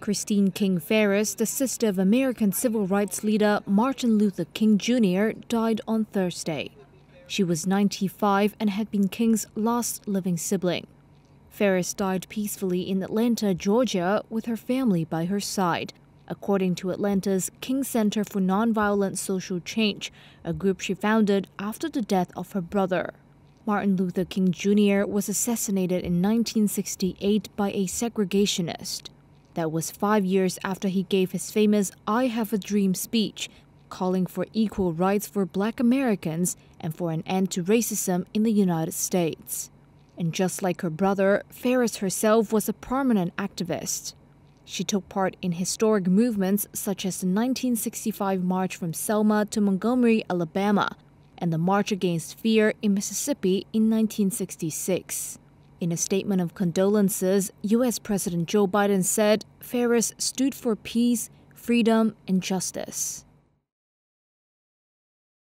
Christine King Farris, the sister of American civil rights leader Martin Luther King Jr., died on Thursday. She was 95 and had been King's last living sibling. Farris died peacefully in Atlanta, Georgia, with her family by her side, according to Atlanta's King Center for Nonviolent Social Change, a group she founded after the death of her brother. Martin Luther King Jr. was assassinated in 1968 by a segregationist. That was five years after he gave his famous I Have a Dream speech, calling for equal rights for black Americans and for an end to racism in the United States. And just like her brother, Farris herself was a prominent activist. She took part in historic movements such as the 1965 March from Selma to Montgomery, Alabama, and the March Against Fear in Mississippi in 1966. In a statement of condolences, U.S. President Joe Biden said Farris stood for peace, freedom, and justice.